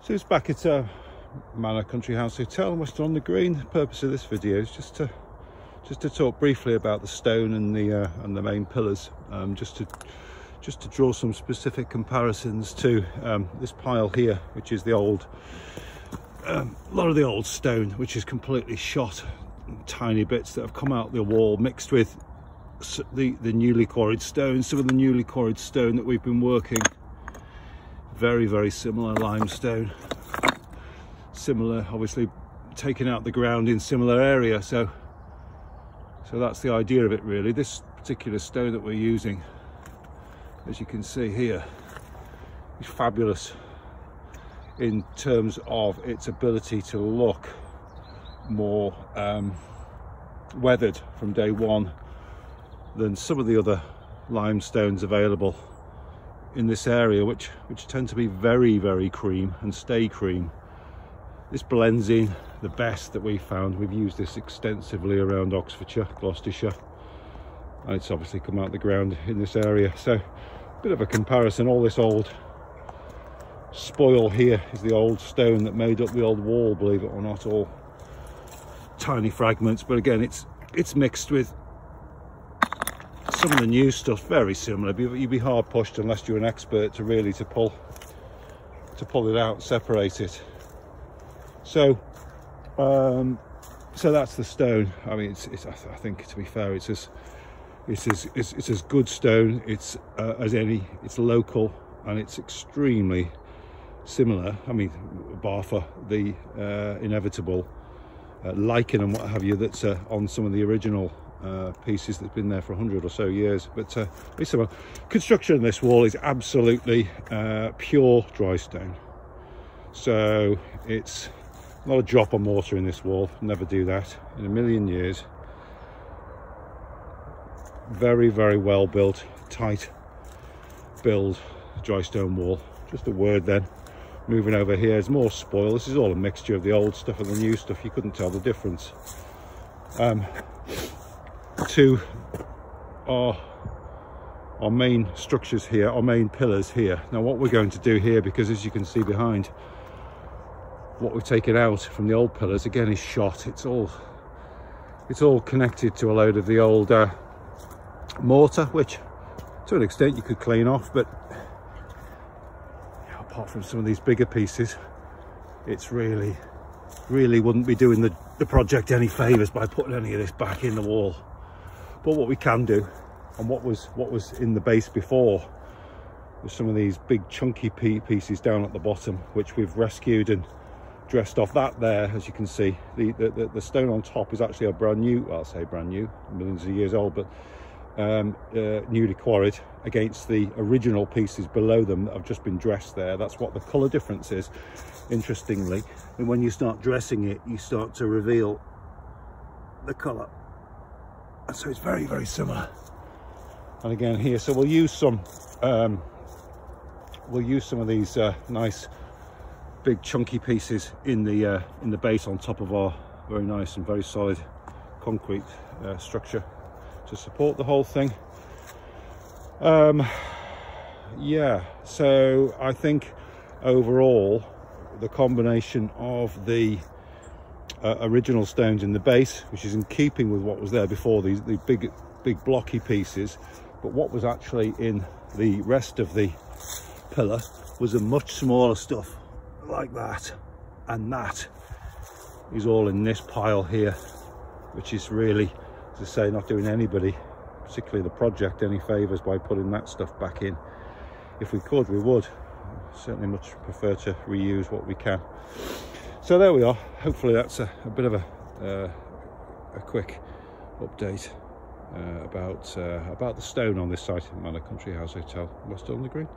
So it's back at uh, Manor Country House Hotel, Weston-on-the-Green. The purpose of this video is just to just to talk briefly about the stone and the uh, and the main pillars, um, just to just to draw some specific comparisons to um, this pile here, which is the old, um, a lot of the old stone, which is completely shot, tiny bits that have come out the wall, mixed with the the newly quarried stone, some of the newly quarried stone that we've been working very very similar limestone. Similar obviously taking out the ground in similar area so so that's the idea of it really. This particular stone that we're using as you can see here is fabulous in terms of its ability to look more um, weathered from day one than some of the other limestones available in this area which which tend to be very very cream and stay cream. This blends in the best that we've found. We've used this extensively around oxfordshire gloucestershire and it's obviously come out the ground in this area. So a bit of a comparison. All this old spoil here is the old stone that made up the old wall believe it or not all tiny fragments. But again it's it's mixed with some of the new stuff very similar you'd be hard pushed unless you're an expert to really to pull to pull it out separate it. So um, so that's the stone. I mean it's, it's I, think to be fair it's as it's as it's, it's as good stone it's uh, as any it's local and it's extremely similar i mean bar for the uh, inevitable uh, lichen and what have you that's uh, on some of the original uh, pieces that's been there for 100 or so years but uh, a construction of this wall is absolutely uh, pure dry stone. So it's not a drop of mortar in this wall never do that. In a million years very very well built tight build dry stone wall. Just a word then moving over here is more spoil. This is all a mixture of the old stuff and the new stuff. You couldn't tell the difference. Um, to our our main structures here our main pillars here. Now what we're going to do here because as you can see behind what we've taken out from the old pillars again is shot. It's all it's all connected to a load of the old uh, mortar which to an extent you could clean off but apart from some of these bigger pieces it's really really wouldn't be doing the, the project any favors by putting any of this back in the wall but what we can do and what was what was in the base before was some of these big chunky pieces down at the bottom which we've rescued and dressed off. That there as you can see the the, the stone on top is actually a brand new well, i'll say brand new millions of years old but um, uh, newly quarried against the original pieces below them that have just been dressed there. That's what the color difference is interestingly. And when you start dressing it you start to reveal the color so it's very very similar. And again here so we'll use some um, we'll use some of these uh, nice big chunky pieces in the uh, in the base on top of our very nice and very solid concrete uh, structure to support the whole thing. Um, yeah so I think overall the combination of the uh, original stones in the base, which is in keeping with what was there before, these the big, big blocky pieces. But what was actually in the rest of the pillar was a much smaller stuff like that. And that is all in this pile here, which is really, as I say, not doing anybody, particularly the project, any favours by putting that stuff back in. If we could, we would. Certainly much prefer to reuse what we can so there we are. Hopefully that's a, a bit of a uh, a quick update uh, about uh, about the stone on this site in Manor Country House Hotel Weston-on-the-Green